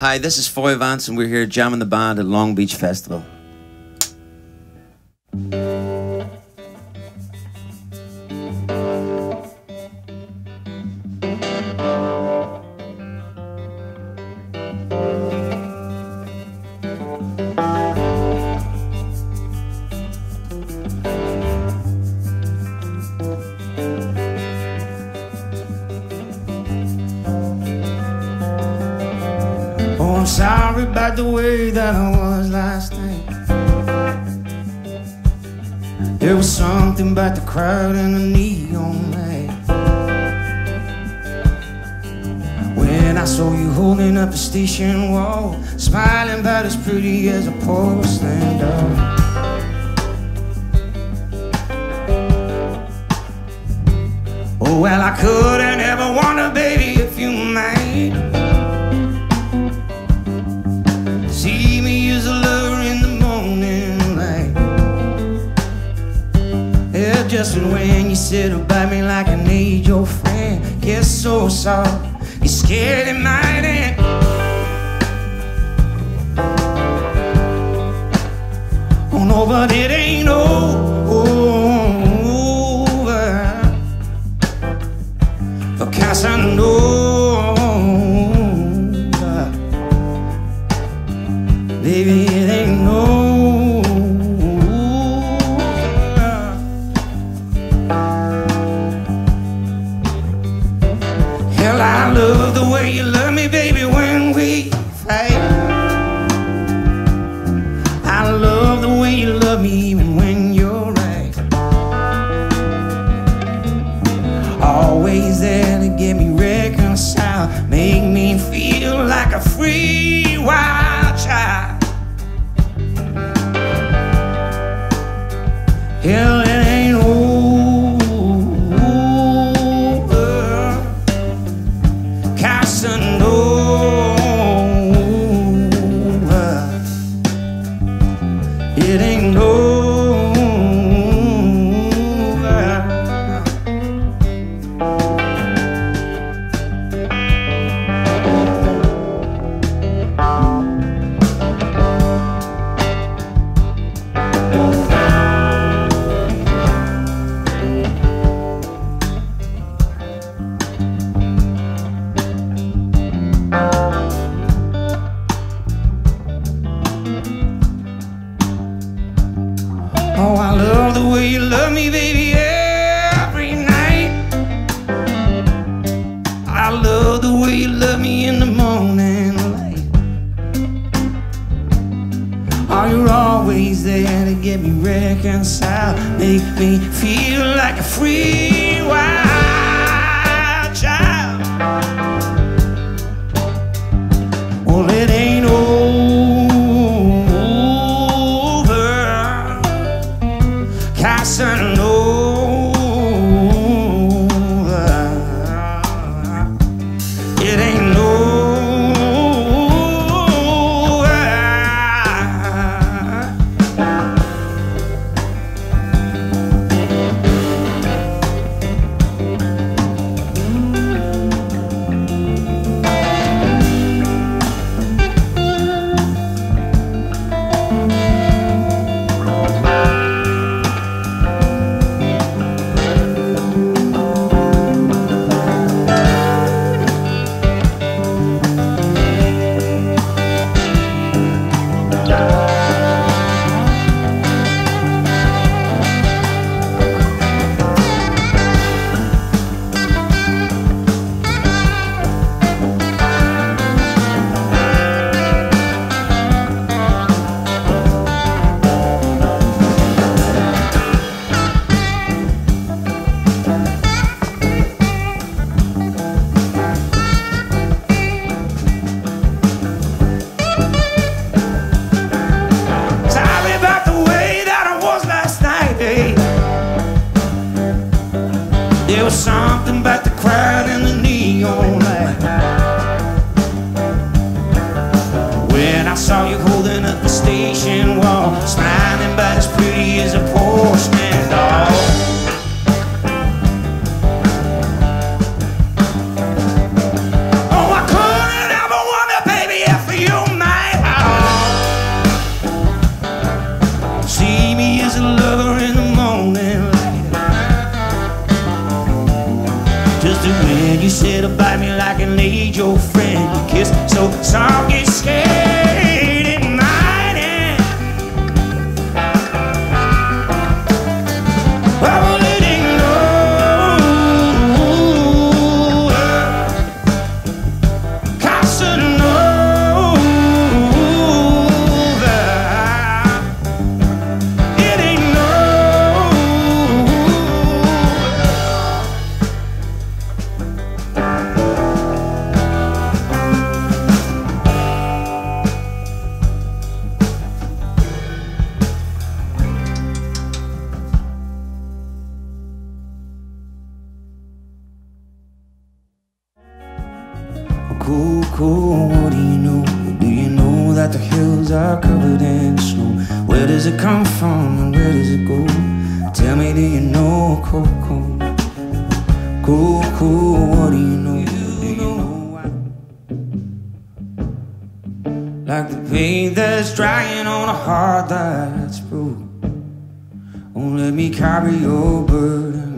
Hi, this is Foy Vance, and we're here Jam in the Van at Long Beach Festival. I'm sorry about the way that I was last night. There was something about the crowd and the neon light. When I saw you holding up a station wall, smiling about as pretty as a porcelain doll. Oh, well, I couldn't just when you sit by me like an age old friend, get so soft, you're scared it might end. Oh no, but it ain't over. For Casanova. Baby, you love me, even when you're right. Always there to get me reconciled, make me feel like a free wild child. Hell, Oh, I love the way you love me, baby, every night. I love the way you love me in the morning light. Oh, you're always there to get me reconciled, make me feel like a free wild Sorry There was something about the crowd and the neon light. When I saw you holding up the station wall, smiling but as pretty as a porcelain doll. Oh, See me as a love. If said about me like an age old friend. You kissed so soft, Cool, what do you know? Do you know that the hills are covered in snow? Where does it come from and where does it go? Tell me, do you know, Coco? Cool, what do you know? Do you know? Like the paint that's drying on a heart that's broke. Won't let me carry your burden